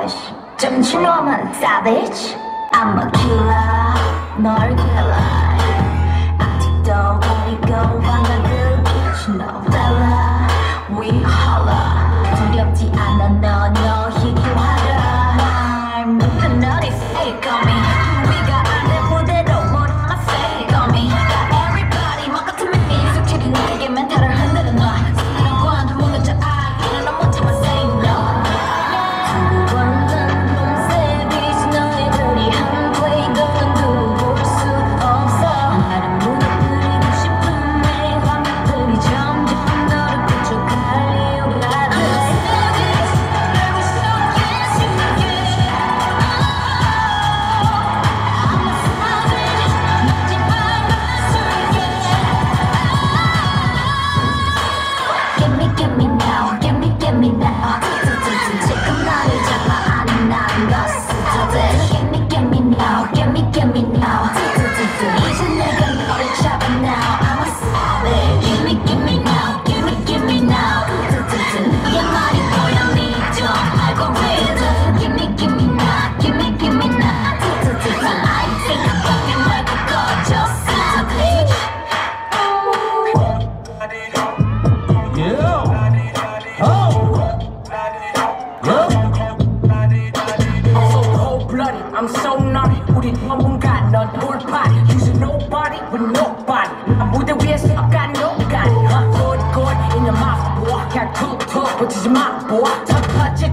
Savage 점치 놈은 Savage I'm a killer 널 killer 아직도 버리고 방학을 No fella We holler 두렵지 않아 넌 너희 교화를 I'm the nutty sick of me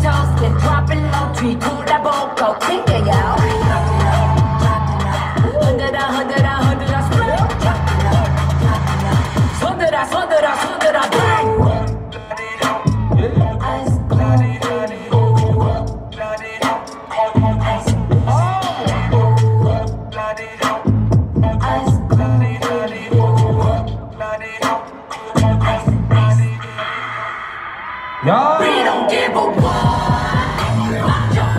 toast, dropping low, tree, cool la boca, Yeah. We don't give a what.